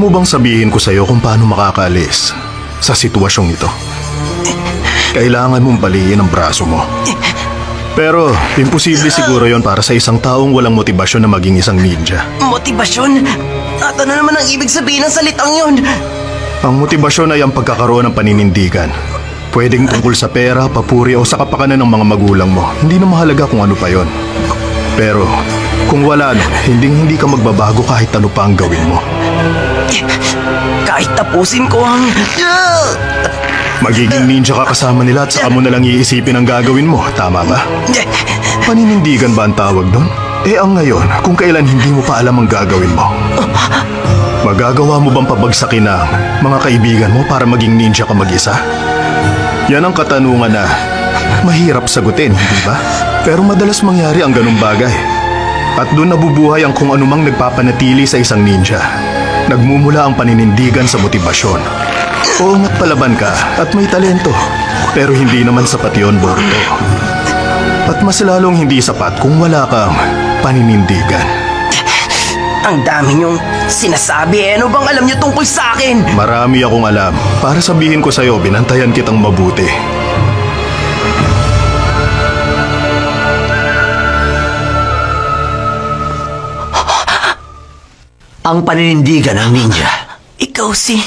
Gusto mo bang sabihin ko sa'yo kung paano makakaalis sa sitwasyong ito? Kailangan mong baliin ang braso mo. Pero, imposible siguro yon para sa isang taong walang motibasyon na maging isang ninja. Motibasyon? At ano naman ang ibig sabihin ng salitang yun? Ang motibasyon ay ang pagkakaroon ng paninindigan. Pwedeng tungkol sa pera, papuri o sa kapakanan ng mga magulang mo. Hindi na mahalaga kung ano pa yon. Pero, kung wala no, hindi hindi ka magbabago kahit ano pa ang gawin mo. Kahit tapusin ko ang... Magiging ninja ka kasama nila at saka mo nalang iisipin ang gagawin mo, tama ba? Paninindigan ba ang tawag doon? Eh ang ngayon, kung kailan hindi mo pa alam ang gagawin mo. Magagawa mo bang pabagsakin ang mga kaibigan mo para maging ninja ka mag-isa? Yan ang katanungan na mahirap sagutin, hindi ba? Pero madalas mangyari ang ganung bagay. At doon nabubuhay ang kung anumang nagpapanatili sa isang ninja. Nagmumula ang paninindigan sa motibasyon. Oo nga't palaban ka at may talento. Pero hindi naman sapat yon, Boruto. At mas lalong hindi sapat kung wala kang paninindigan. Ang dami niyong sinasabi eh. Ano bang alam niyo tungkol sa akin? Marami akong alam. Para sabihin ko sa'yo, binantayan kitang mabuti. Ang paninindigan ng ninja. Ikaw si...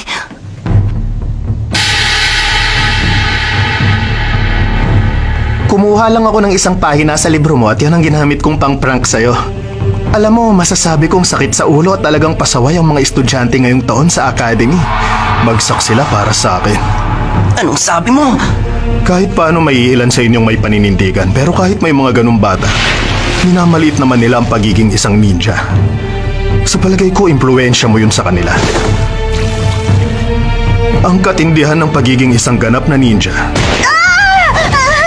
Kumuha lang ako ng isang pahina sa libro mo at yan ang ginamit kong pang-prank sa'yo. Alam mo, masasabi kong sakit sa ulo at talagang pasaway ang mga estudyante ngayong taon sa academy. Bagsak sila para sa akin. Anong sabi mo? Kahit paano may ilan sa inyong may paninindigan, pero kahit may mga ganong bata, minamaliit naman nila ang pagiging isang ninja. Sa palagay ko, impluensya mo yun sa kanila. Ang katindihan ng pagiging isang ganap na ninja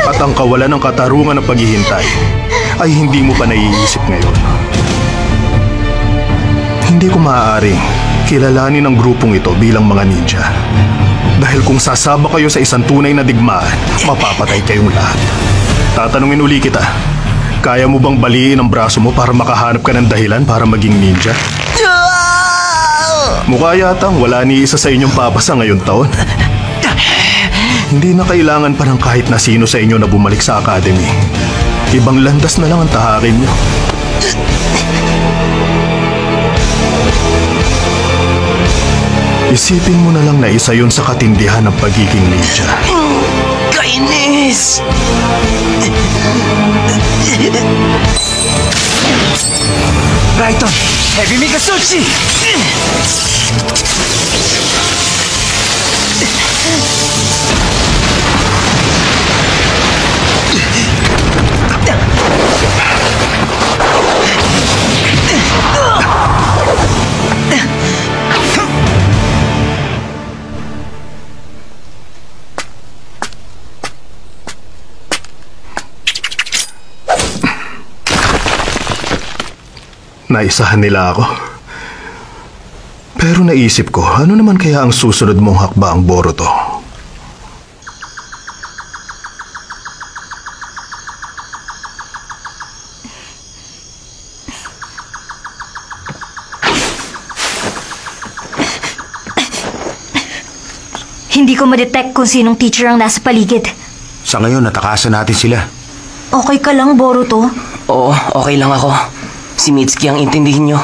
at ang kawalan ng katarungan ng paghihintay ay hindi mo pa naiisip ngayon. Hindi ko maaaring kilalanin ang grupong ito bilang mga ninja. Dahil kung sasaba kayo sa isang tunay na digmaan, mapapatay kayong lahat. Tatanungin uli kita, kaya mo bang baliin ang braso mo para makahanap ka ng dahilan para maging ninja? Mukha yatang wala ni isa sa inyong papasa ngayon taon. Hindi na kailangan pa ng kahit na sino sa inyo na bumalik sa academy. Ibang landas na lang ang tahakin nyo. Isipin mo na lang na isa yun sa katindihan ng pagiging ninja. Kainis! 라이턴 헤비 미가 쏠지 으 Naisahan nila ako. Pero naisip ko, ano naman kaya ang susunod mong hakbaang Boruto? Hindi ko ma-detect kung sinong teacher ang nasa paligid. Sa ngayon, natakasan natin sila. Okay ka lang, Boruto? Oo, okay lang ako. Si Mitsuki ang intindihin niyo.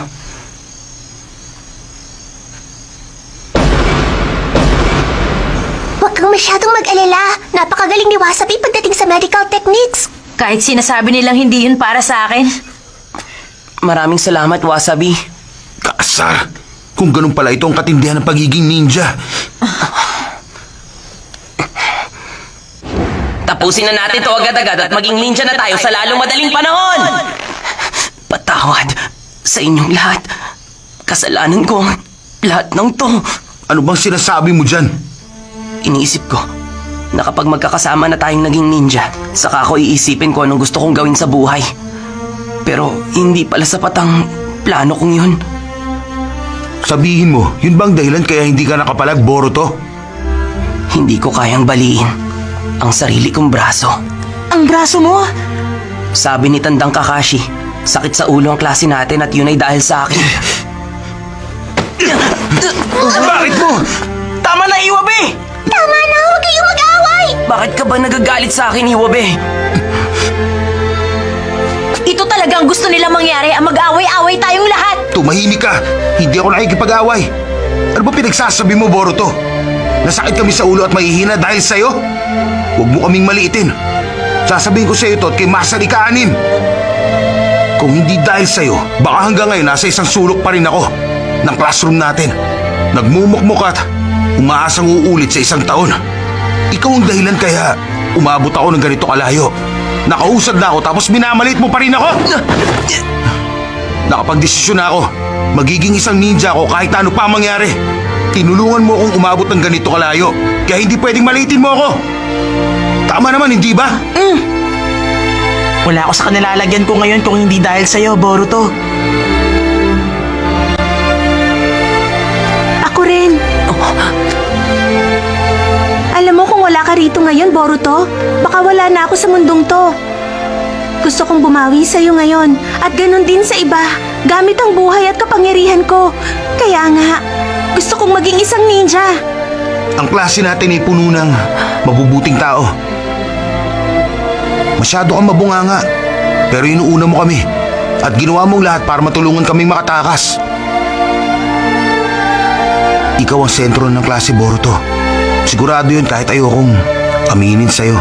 Huwag kang masyadong mag-alala. Napakagaling ni Wasabi pagdating sa medical techniques. Kahit sinasabi nilang hindi yun para sa akin. Maraming salamat, Wasabi. Kaasar! Kung ganun pala ito ang katindihan ng pagiging ninja. Tapusin na natin to agad-agad at maging ninja na tayo sa lalong madaling panahon! Patawad sa inyong lahat. Kasalanan ko ang lahat ng to. Ano bang sinasabi mo dyan? Iniisip ko na kapag magkakasama na tayong naging ninja, saka ako iisipin ko anong gusto kong gawin sa buhay. Pero hindi pala sapat ang plano kong yun. Sabihin mo, yun bang dahilan kaya hindi ka nakapalag, Boruto? Hindi ko kayang baliin ang sarili kong braso. Ang braso mo? Sabi ni Tandang Kakashi, sakit sa ulo ang klase natin at yun ay dahil sa akin. Bakit mo? Tama na, Iwabe! Tama na, huwag kayong mag-away! Bakit ka ba nagagalit sa akin, Iwabe? Ito talaga ang gusto nila mangyari, ang mag-away-away tayong lahat. Tumahimik ka. Hindi ako nakikipag-away. Ano ba pinagsasabi mo, Boruto? Nasakit kami sa ulo at mahihina dahil sa'yo? Huwag mo kaming maliitin. Sasabihin ko sa'yo to at kay Master Ika-anim. Kung hindi dahil sa'yo, baka hanggang ngayon nasa isang sulok pa rin ako ng classroom natin. Nagmumukmuk at umaasang uulit sa isang taon. Ikaw ang dahilan kaya umabot ako ng ganito kalayo. Nakausad na ako tapos minamalit mo pa rin ako. Nakapagdesisyon na ako. Magiging isang ninja ako kahit ano pa mangyari. Tinulungan mo akong umabot ng ganito kalayo. Kaya hindi pwedeng malitin mo ako. Tama naman, hindi ba? Wala ako sa kanilalagyan ko ngayon kung hindi dahil sa'yo, Boruto. Ako rin. Alam mo kung wala ka rito ngayon, Boruto, baka wala na ako sa mundong to. Gusto kong bumawi sa'yo ngayon at ganun din sa iba gamit ang buhay at kapangyarihan ko. Kaya nga, gusto kong maging isang ninja. Ang klase natin ay puno ng mabubuting tao. Masyado kang mabunganga. Pero inuuna mo kami. At ginawa mong lahat para matulungan kaming makatakas. Ikaw ang sentro ng klase, Boruto. Sigurado yun kahit ayokong aminin sa'yo.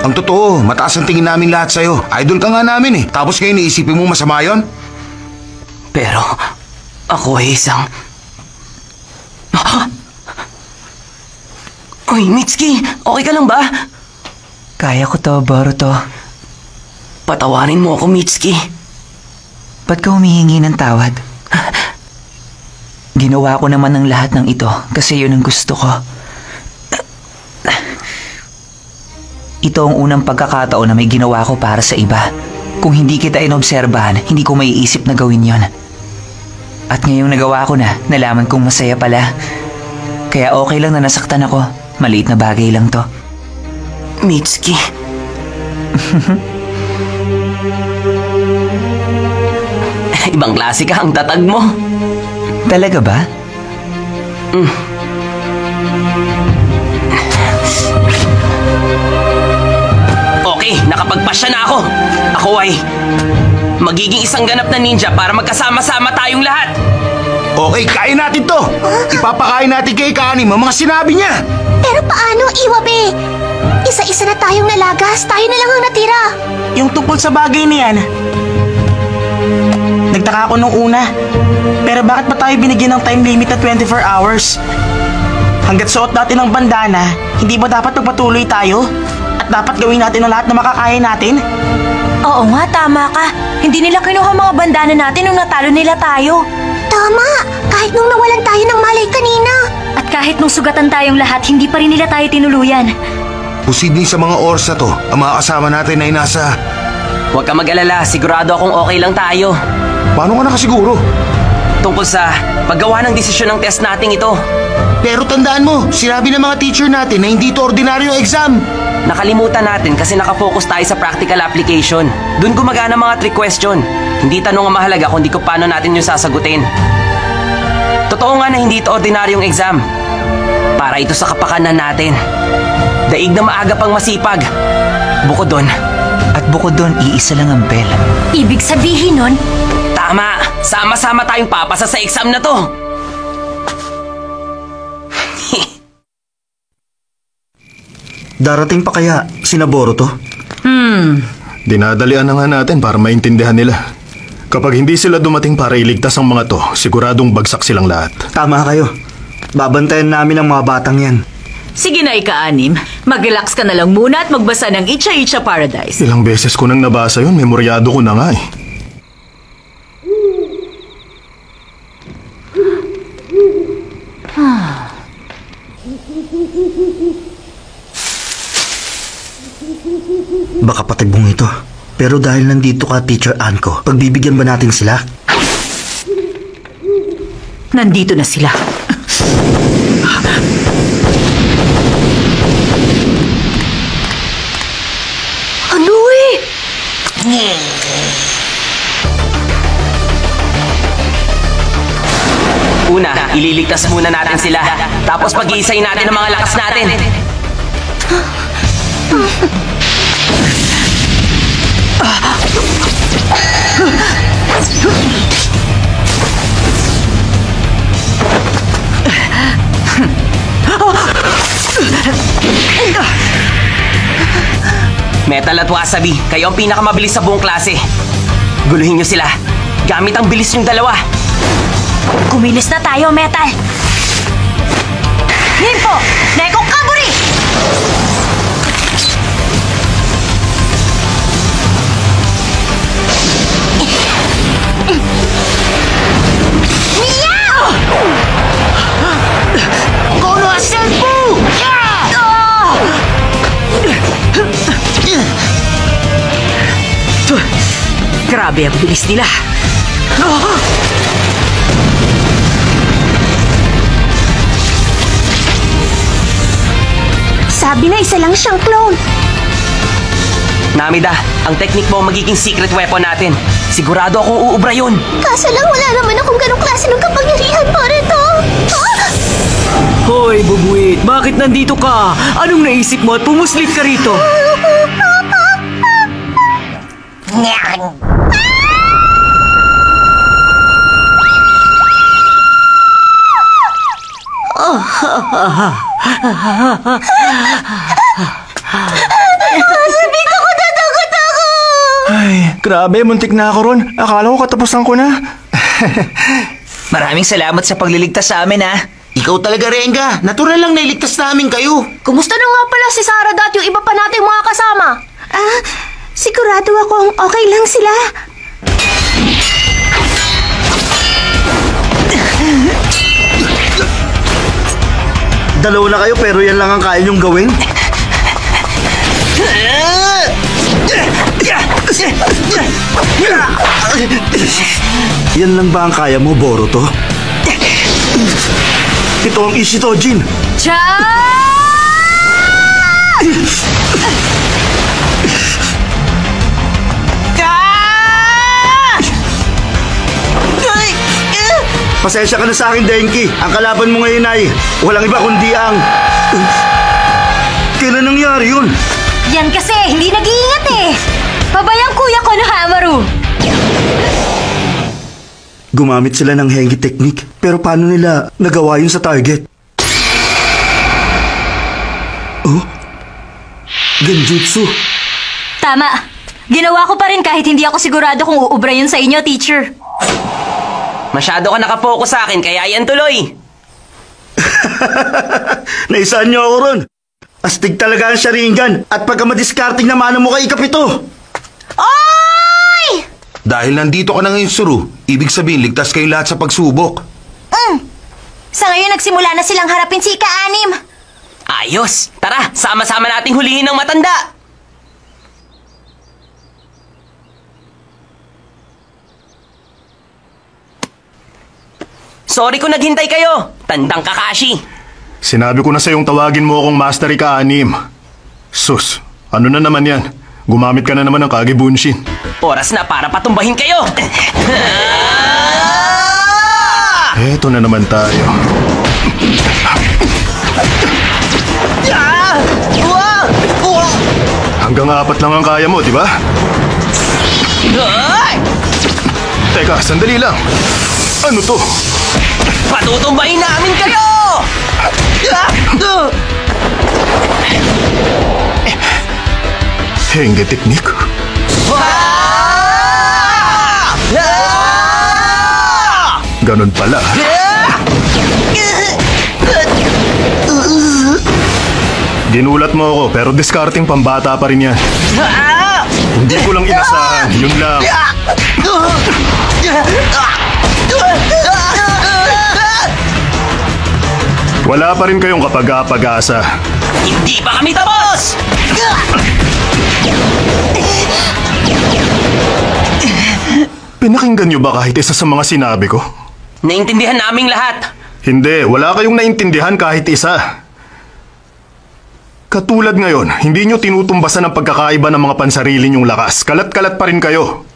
Ang totoo, mataas ang tingin namin lahat sa'yo. Idol ka nga namin eh. Tapos ngayon iisipin mo masama yon? Pero, ako ay isang... Uy, Mitsuki! Okay ka lang ba? Kaya ko to, Boruto. Patawarin mo ako, Mitsuki. Ba't ka humihingi ng tawad? Ginawa ko naman ang lahat ng ito kasi yun ang gusto ko. Ito ang unang pagkakataon na may ginawa ko para sa iba. Kung hindi kita inobserbahan, hindi ko maiisip na gawin yon. At ngayong nagawa ko na, nalaman kong masaya pala. Kaya okay lang na nasaktan ako. Maliit na bagay lang to. Mitsuki. Ibang klase ka ang tatag mo. Talaga ba? Okay, nakapagpasya na ako. Ako ay magiging isang ganap na ninja para magkasama-sama tayong lahat. Okay, kain natin to! Ipapakain natin kay Kanim ang mga sinabi niya! Pero paano, Iwabe? Isa-isa na tayong nalagas, tayo na lang ang natira. Yung tungkol sa bagay na yan. Nagtaka ako nung una. Pero bakit pa tayo binigyan ng time limit na 24 hours? Hanggat suot natin ang bandana, hindi ba dapat magpatuloy tayo? At dapat gawin natin ang lahat na makakaya natin? Oo nga, tama ka. Hindi nila kinuha mga bandana natin nung natalo nila tayo. Tama, kahit nung nawalan tayo ng malay kanina. At kahit nung sugatan tayong lahat, hindi pa rin nila tayo tinuluyan. Posibleng sa mga oras na to, ang mga kasama natin ay nasa... Huwag ka mag-alala, sigurado akong okay lang tayo. Paano ka nakasiguro? Tungkol sa paggawa ng desisyon ng test nating ito. Pero tandaan mo, sinabi ng mga teacher natin na hindi ito ordinaryong exam. Nakalimutan natin kasi nakafocus tayo sa practical application. Doon gumagana mga trick question. Hindi tanong ang mahalaga kundi kung paano natin yung sasagutin. Totoo nga na hindi ito ordinaryong exam. Para ito sa kapakanan natin. Daig na maaga pang masipag. Bukod doon, At bukod doon, iisa lang ang bell. Ibig sabihin nun, tama! Sama-sama tayong papasa sa exam na to! Darating pa kaya si Boruto? Dinadalian na nga natin para maintindihan nila. Kapag hindi sila dumating para iligtas ang mga to, siguradong bagsak silang lahat. Tama kayo. Babantayan namin ang mga batang yan. Sige na ika-anim, mag-relax ka na lang muna at magbasa ng Icha Icha Paradise. Ilang beses ko nang nabasa yun, memoryado ko na nga eh. Baka patigbong ito. Pero dahil nandito ka, Teacher Anko, pagbibigyan ba natin sila? Nandito na sila. Una, ililigtas muna natin sila. Tapos pag-iisay natin ang mga lakas natin. Metal at Wasabi, kayo ang pinakamabilis sa buong klase. Guluhin niyo sila. Gamit ang bilis niyong dalawa. Kumilos na tayo, Metal! Nimpo! Neko Kaburi! Meow! Kono Senpu! Grabe ang bilis nila. Sabi na isa lang siyang clone. Namida, ang technique mo ang magiging secret weapon natin. Sigurado akong uubra yun. Kaso lang wala naman akong ganong klase ng kapangyarihan para ito. Hoy, bubuit! Bakit nandito ka? Anong naisip mo at pumuslit ka rito? Ay, grabe, muntik na ako ron. Akala ko katapusan ko na. Maraming salamat sa pagliligtas sa amin ha. Ikaw talaga, Renga. Natural lang nailigtas namin kayo. Kumusta na nga pala si Sarah at yung iba pa nating mga kasama? Ah, sigurado akong okay lang sila. Dalawa na kayo pero yan lang ang kaya niyong gawin? Yan lang ba ang kaya mo, Boruto? Ito ang Ishitojin. Cha! Pasensya ka na sa akin, Denki. Ang kalaban mo ngayon ay walang iba kundi ang... Kailan nangyari yun? Yan kasi, hindi nag-iingat eh! Pabayang kuya ko na Hamaru! Gumamit sila ng Hengi technique. Pero paano nila nagawa yun sa target? Oh? Genjutsu. Tama. Ginawa ko pa rin kahit hindi ako sigurado kung uubra yun sa inyo, teacher. Masyado ka nakapokus sa akin, kaya yan tuloy. Naisaan niyo ako ron. Astig talaga ang Sharingan at pagka madiskarting na mana mo kay ikapito. Oy! Dahil nandito ka na ngayon, Suru, ibig sabihin ligtas kayo lahat sa pagsubok. Sa ngayon nagsimula na silang harapin si Ika-anim. Ayos! Tara, sama-sama nating hulihin ng matanda! Sorry kung naghintay kayo! Tandang Kakashi! Sinabi ko na sa'yong tawagin mo akong Master Ika-anim. Sus, ano na naman yan? Gumamit ka na naman ng Kagebunshin. Oras na para patumbahin kayo! Eto na naman tayo. Hanggang apat lang ang kaya mo, di ba? Teka, sandali lang. Ano to? Patutumbahin namin kayo! Henge technique? Ganon pala. Ginulat mo ako, pero discarding pambata pa rin yan. Hindi ko lang inasahan, yun lang. Wala pa rin kayong kapag-apag-asa. Hindi pa kami tapos! Pinakinggan nyo ba kahit isa sa mga sinabi ko? Naintindihan naming lahat. Hindi, wala kayong naintindihan kahit isa. Katulad ngayon, hindi nyo tinutumbasan ang pagkakaiba ng mga pansarili nyong lakas. Kalat-kalat pa rin kayo.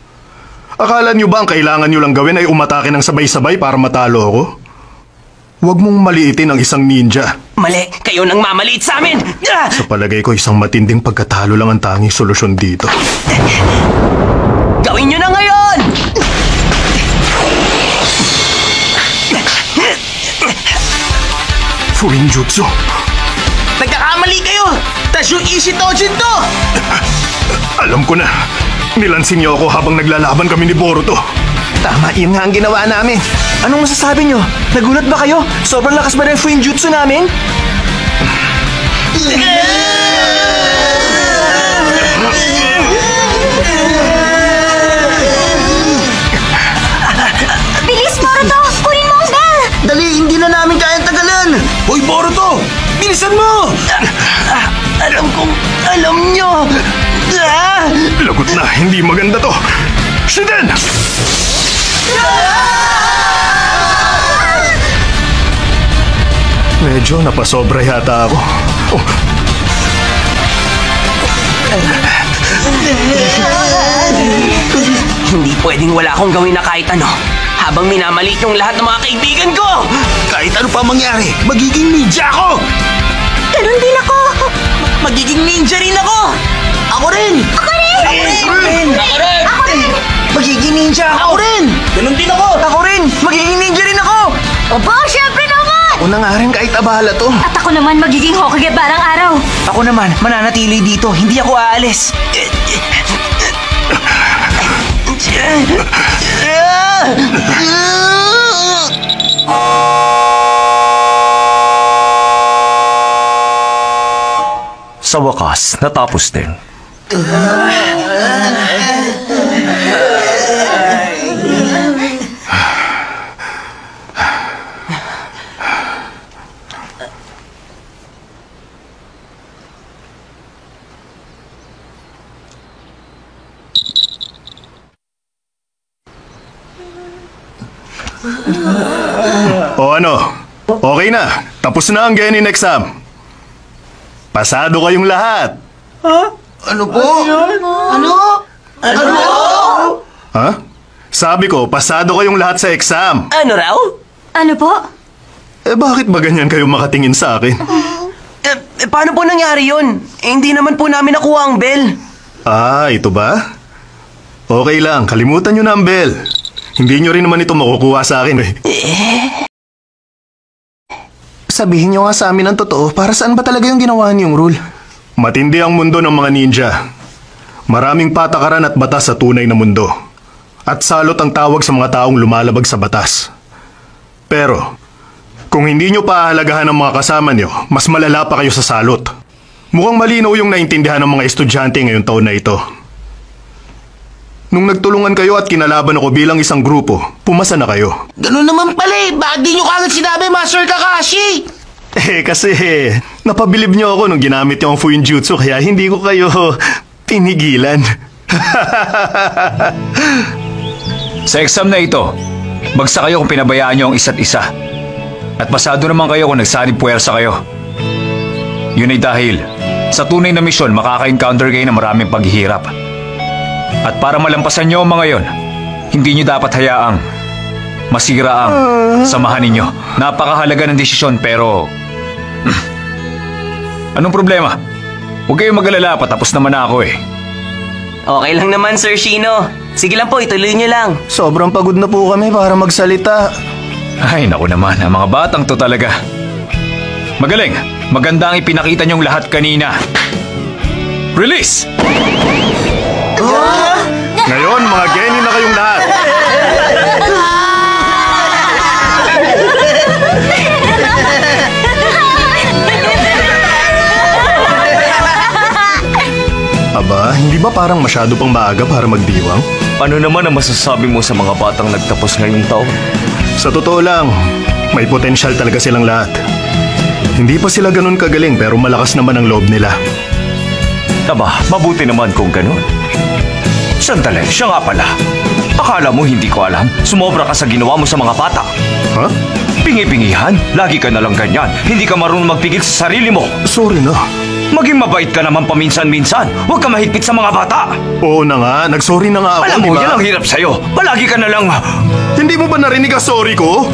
Akala nyo ba ang kailangan nyo lang gawin ay umatake ng sabay-sabay para matalo ako? Huwag mong maliitin ang isang ninja. Mali, kayo nang mamaliit sa amin! Ah! Sa palagay ko, isang matinding pagkatalo lang ang tanging solusyon dito. Gawin nyo na ngayon! Fuinjutsu. Nagkakamali kayo! Tas yung Easy Tojin to! Alam ko na. Nilansin niyo ako habang naglalaban kami ni Boruto. Tama, yun nga ang ginawa namin. Anong masasabi nyo? Nagulat ba kayo? Sobrang lakas ba ng Fuinjutsu namin? Bilis, Boruto! Kunin mo ang bell! Dali, hindi na namin kayang tagalan! Hoy, Boruto! Bilisan mo! Alam kong alam nyo! Ah! Lagot na, hindi maganda to. Shiden! Medyo napasobra yata ako. Oh, Hindi pwedeng wala akong gawin na kahit ano. Habang minamaliit yung lahat ng mga kaibigan ko! Kahit ano pa mangyari, magiging ninja ako! Ganun din ako! Magiging ninja rin ako! Ako rin! Ako rin! Ako rin! Ako rin! Magiging ninja ako! Ako rin! Ganun din ako! Ako rin! Magiging ninja rin ako! Opo, syempre naman! Ako na nga rin kahit abala to. At ako naman magiging Hokage barang araw. Ako naman, mananatili dito. Hindi ako aalis. Sa wakas, natapos din. O ano? Okay na. Tapos na ang Genin exam. Pasado kayong lahat. Ano po? Ha? Sabi ko, pasado kayong lahat sa exam. Ano raw? Ano po? Eh bakit ba ganyan kayo makatingin sa akin? Eh, eh, paano po nangyari yun? Eh, hindi naman po namin nakuha ang bell. Ah, ito ba? Okay lang, kalimutan nyo na ang bell. Hindi nyo rin naman ito makukuha sa akin eh. Sabihin nyo nga sa amin ang totoo, para saan ba talaga yung ginawa niyong rule? Matindi ang mundo ng mga ninja. Maraming patakaran at batas sa tunay na mundo. At salot ang tawag sa mga taong lumalabag sa batas. Pero, kung hindi nyo paahalagahan ang mga kasama nyo, mas malala pa kayo sa salot. Mukhang malinaw yung naintindihan ng mga estudyante ngayong taon na ito. Nung nagtulungan kayo at kinalaban ako bilang isang grupo, pumasa na kayo. Ganun naman pala eh. Bakit di nyo kagad sinabi, Master Kakashi? Eh kasi napabilib niyo ako nung ginamit niyo ang Fuinjutsu kaya hindi ko kayo pinigilan. Sa exam na ito, bagsak kayo kung pinabayaan nyo ang isa't isa. At pasado naman kayo kung nagsanib puwersa kayo. Yun ay dahil sa tunay na misyon makaka-encounter kayo ng maraming paghihirap. At para malampasan nyo ang mga yon, hindi nyo dapat hayaang masira ang samahan ninyo. Napakahalaga ng desisyon pero... Anong problema? Huwag kayong mag-alala, patapos naman na ako eh. Okay lang naman, Sir Shino. Sige lang po, ituloy nyo lang. Sobrang pagod na po kami para magsalita. Ay, naku naman, ang mga batang to talaga. Magaling! Maganda ang ipinakita niyong lahat kanina. Release! Ngayon, mga geni na kayong lahat. Aba, hindi ba parang masyado pang maaga para magdiwang? Ano naman ang masasabi mo sa mga batang nagtapos ngayong taon? Sa totoo lang, may potensyal talaga silang lahat. Hindi pa sila ganun kagaling pero malakas naman ang loob nila. Aba, mabuti naman kung ganun. Sandali, siya nga pala. Akala mo hindi ko alam? Sumobra ka sa ginawa mo sa mga bata. Ha? Pingi-pingihan? Lagi ka nalang ganyan. Hindi ka marunong magpigil sa sarili mo. Sorry na. Maging mabait ka naman paminsan-minsan. Huwag ka mahigpit sa mga bata. Oo na nga, nagsorry na nga ako, Alam di mo, ba? yan ang hirap sa'yo. Palagi ka na lang... Hindi mo ba narinig ang sorry ko?